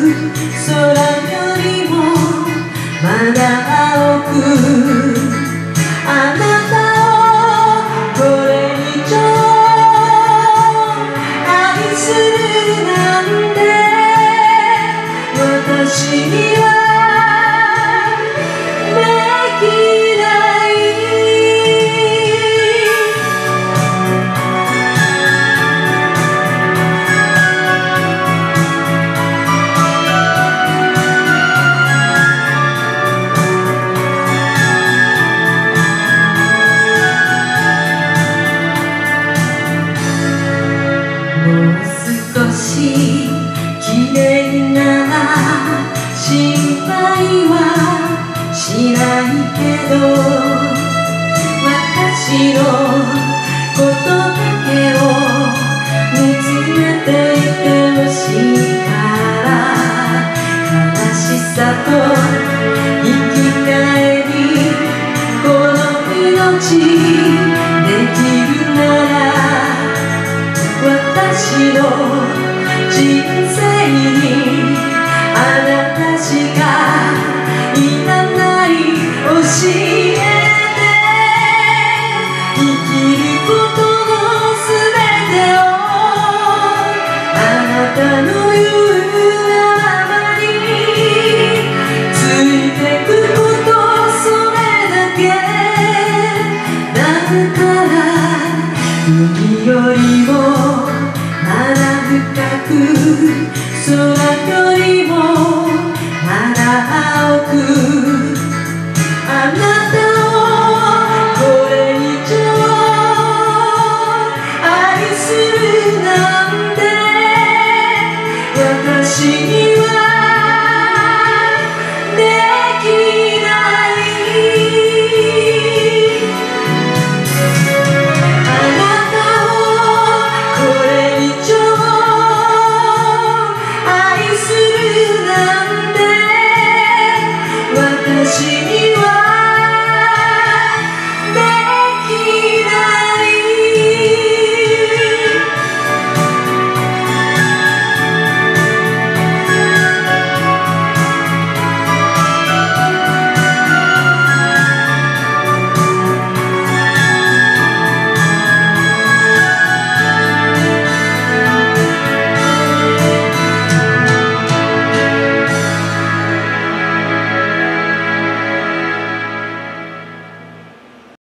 空よりもまだ青くあなたもう少し綺麗なら心配はしないけど私のことだけを見つめていてほしいから悲しさと生き返りこの命 Thank mm -hmm. you. so I go.